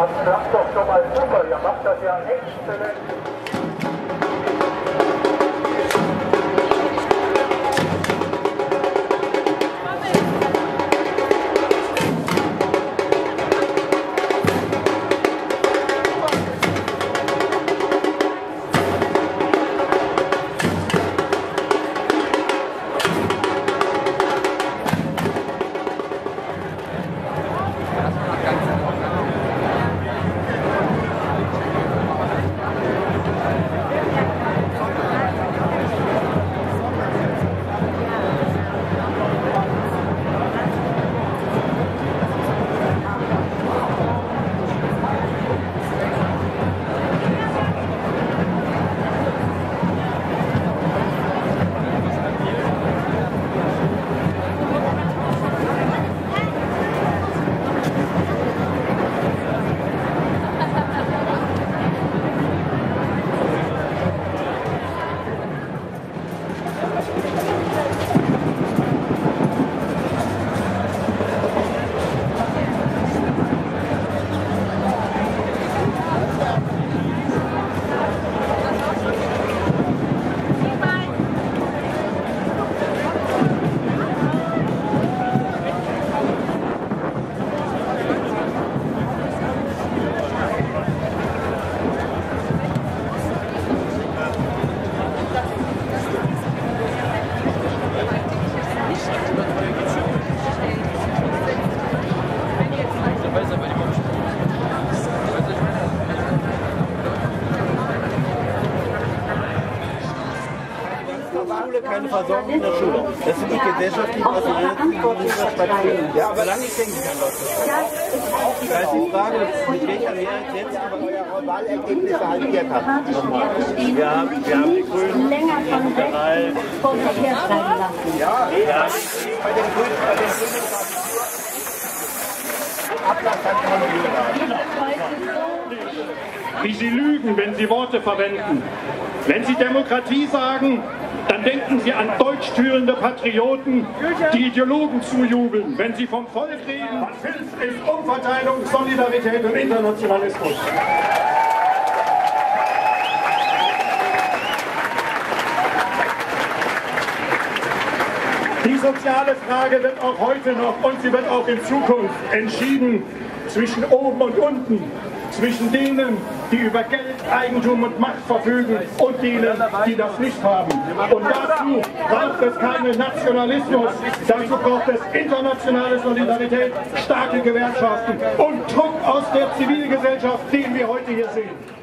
Das ist doch schon mal super. Ihr macht das ja exzellent. Versorgung in der Schule. Das sind die gesellschaftlichen Auswirkungen, die stattfinden. Ja, aber lange denken kann das. Da ist die Frage, mit welcher Mehrheit jetzt eure Wahlergebnisse halbiert habt. Wir haben, wir haben die Grünen länger von liberal. Ja, ja. Bei den Grünen, bei den Grünen war Ablass hat wie Sie lügen, wenn Sie Worte verwenden. Wenn Sie Demokratie sagen, dann denken Sie an deutschführende Patrioten, die Ideologen zujubeln. Wenn Sie vom Volk reden, was hilft, ist Umverteilung, Solidarität und Internationalismus. Die soziale Frage wird auch heute noch und sie wird auch in Zukunft entschieden zwischen oben und unten, zwischen denen, die über Geld, Eigentum und Macht verfügen und denen, die das nicht haben. Und dazu braucht es keinen Nationalismus, dazu braucht es internationale Solidarität, starke Gewerkschaften und Druck aus der Zivilgesellschaft, den wir heute hier sehen.